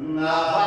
Nah.